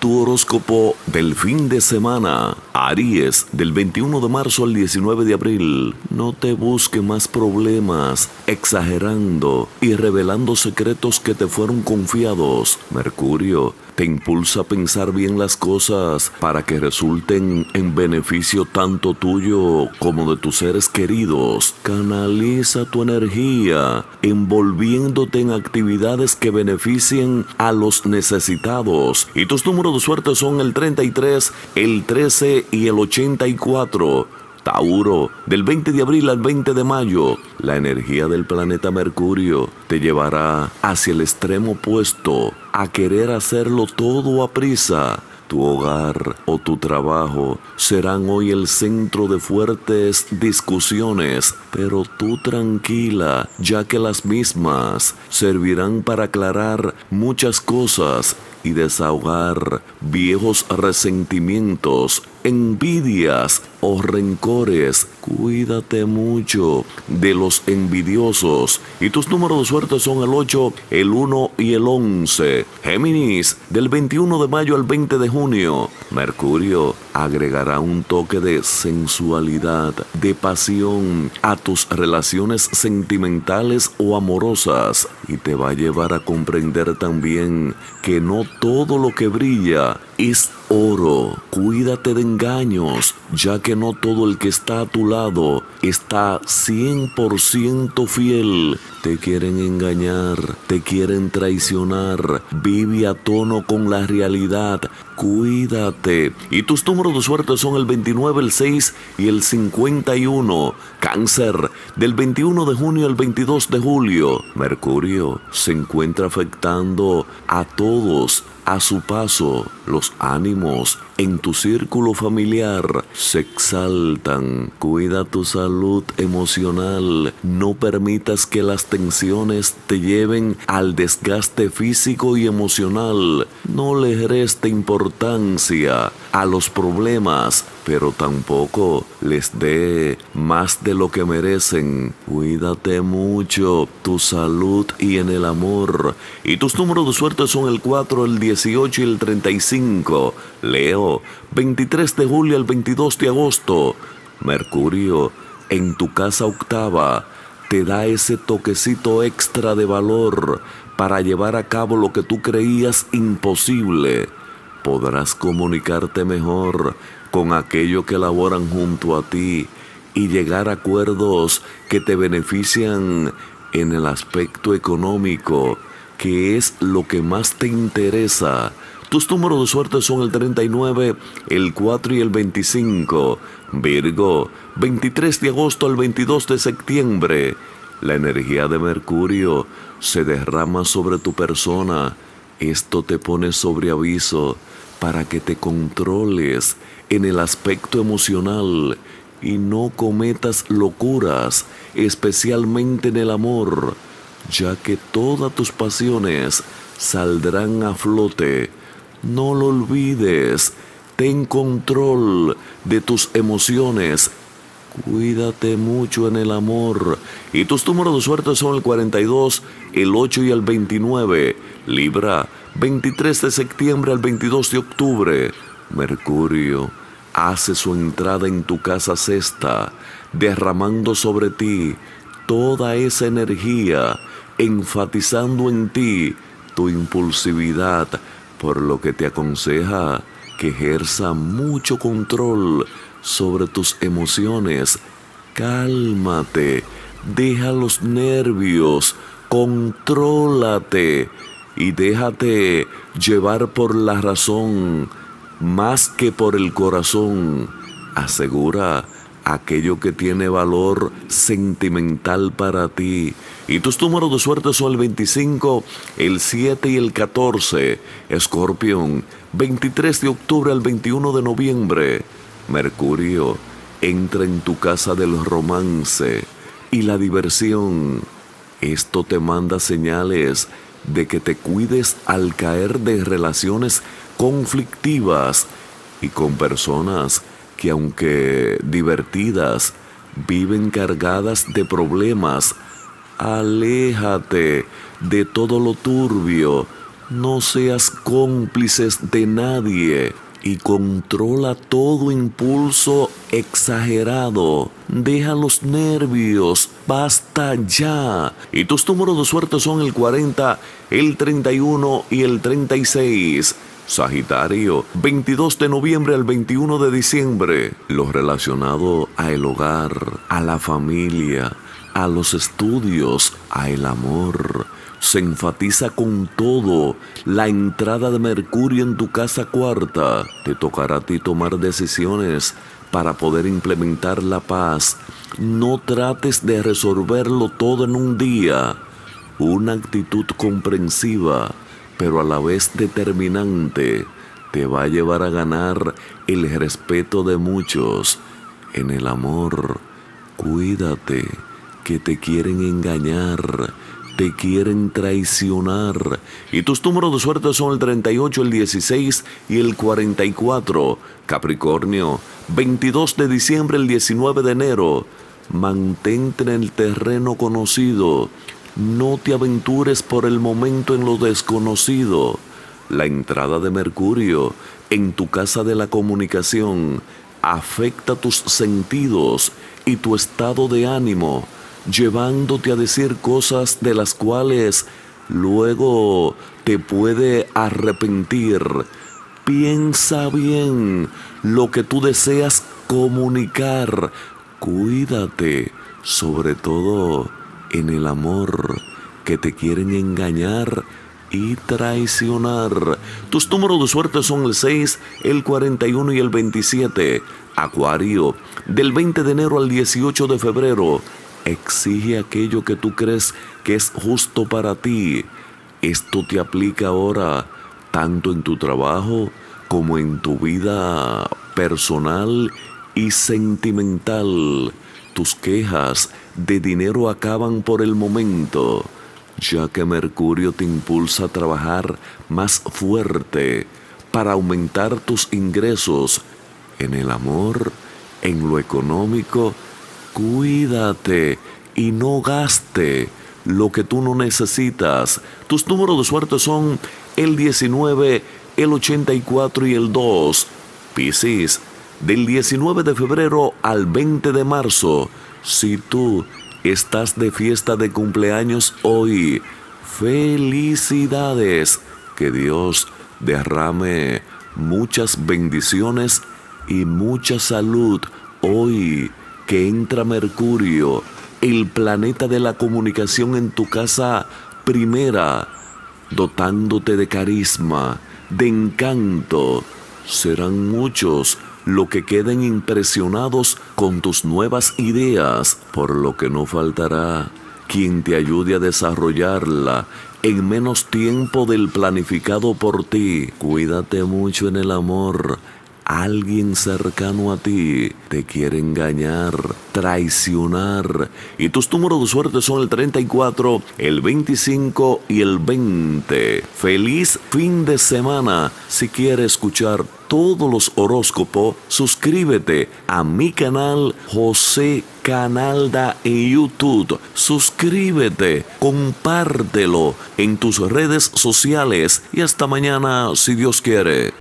tu horóscopo del fin de semana. Aries, del 21 de marzo al 19 de abril. No te busque más problemas, exagerando y revelando secretos que te fueron confiados. Mercurio, te impulsa a pensar bien las cosas para que resulten en beneficio tanto tuyo como de tus seres queridos. Canaliza tu energía envolviéndote en actividades que beneficien a los necesitados. Y tus números de suerte son el 33, el 13 y el 84. Tauro, del 20 de abril al 20 de mayo, la energía del planeta Mercurio te llevará hacia el extremo opuesto, a querer hacerlo todo a prisa. Tu hogar o tu trabajo serán hoy el centro de fuertes discusiones, pero tú tranquila, ya que las mismas servirán para aclarar muchas cosas y desahogar viejos resentimientos, envidias o rencores. Cuídate mucho de los envidiosos. Y tus números de suerte son el 8, el 1 y el 11. Géminis, del 21 de mayo al 20 de junio. Mercurio agregará un toque de sensualidad, de pasión a tus relaciones sentimentales o amorosas y te va a llevar a comprender también que no todo lo que brilla es oro. Cuídate de engaños, ya que no todo el que está a tu lado está 100% fiel. Te quieren engañar, te quieren traicionar. Vive a tono con la realidad. Cuídate. Y tus números de suerte son el 29, el 6 y el 51. Cáncer, del 21 de junio al 22 de julio. Mercurio se encuentra afectando a todos a su paso, los ánimos en tu círculo familiar se exaltan. Cuida tu salud emocional. No permitas que las tensiones te lleven al desgaste físico y emocional. No le reste importancia a los problemas, pero tampoco les dé más de lo que merecen. Cuídate mucho, tu salud y en el amor. Y tus números de suerte son el 4, el 10 18 y el 35. Leo, 23 de julio al 22 de agosto. Mercurio, en tu casa octava, te da ese toquecito extra de valor para llevar a cabo lo que tú creías imposible. Podrás comunicarte mejor con aquello que laboran junto a ti y llegar a acuerdos que te benefician en el aspecto económico ¿Qué es lo que más te interesa. Tus números de suerte son el 39, el 4 y el 25. Virgo, 23 de agosto al 22 de septiembre. La energía de Mercurio se derrama sobre tu persona. Esto te pone sobre aviso para que te controles en el aspecto emocional y no cometas locuras, especialmente en el amor ya que todas tus pasiones saldrán a flote. No lo olvides, ten control de tus emociones. Cuídate mucho en el amor. Y tus números de suerte son el 42, el 8 y el 29. Libra, 23 de septiembre al 22 de octubre. Mercurio hace su entrada en tu casa sexta, derramando sobre ti toda esa energía, enfatizando en ti tu impulsividad, por lo que te aconseja que ejerza mucho control sobre tus emociones. Cálmate, deja los nervios, contrólate y déjate llevar por la razón más que por el corazón. Asegura aquello que tiene valor sentimental para ti. Y tus números de suerte son el 25, el 7 y el 14. Escorpión, 23 de octubre al 21 de noviembre. Mercurio, entra en tu casa del romance y la diversión. Esto te manda señales de que te cuides al caer de relaciones conflictivas y con personas que aunque divertidas, viven cargadas de problemas. Aléjate de todo lo turbio, No seas cómplices de nadie y controla todo impulso exagerado. Deja los nervios, basta ya. Y tus números de suerte son el 40, el 31 y el 36. Sagitario, 22 de noviembre al 21 de diciembre. Lo relacionado a el hogar, a la familia, a los estudios, a el amor se enfatiza con todo la entrada de Mercurio en tu casa cuarta. Te tocará a ti tomar decisiones para poder implementar la paz. No trates de resolverlo todo en un día. Una actitud comprensiva, pero a la vez determinante, te va a llevar a ganar el respeto de muchos. En el amor, cuídate, que te quieren engañar te quieren traicionar. Y tus números de suerte son el 38, el 16 y el 44. Capricornio, 22 de diciembre, el 19 de enero. Mantente en el terreno conocido. No te aventures por el momento en lo desconocido. La entrada de Mercurio en tu casa de la comunicación afecta tus sentidos y tu estado de ánimo llevándote a decir cosas de las cuales luego te puede arrepentir. Piensa bien lo que tú deseas comunicar. Cuídate, sobre todo en el amor, que te quieren engañar y traicionar. Tus números de suerte son el 6, el 41 y el 27. Acuario, del 20 de enero al 18 de febrero exige aquello que tú crees que es justo para ti. Esto te aplica ahora tanto en tu trabajo como en tu vida personal y sentimental. Tus quejas de dinero acaban por el momento, ya que Mercurio te impulsa a trabajar más fuerte para aumentar tus ingresos en el amor, en lo económico Cuídate y no gaste lo que tú no necesitas. Tus números de suerte son el 19, el 84 y el 2. Piscis, del 19 de febrero al 20 de marzo. Si tú estás de fiesta de cumpleaños hoy, felicidades. Que Dios derrame muchas bendiciones y mucha salud hoy que entra Mercurio, el planeta de la comunicación en tu casa primera, dotándote de carisma, de encanto. Serán muchos los que queden impresionados con tus nuevas ideas, por lo que no faltará quien te ayude a desarrollarla en menos tiempo del planificado por ti. Cuídate mucho en el amor alguien cercano a ti te quiere engañar, traicionar. Y tus números de suerte son el 34, el 25 y el 20. Feliz fin de semana. Si quieres escuchar todos los horóscopos, suscríbete a mi canal José Canalda en YouTube. Suscríbete, compártelo en tus redes sociales y hasta mañana si Dios quiere.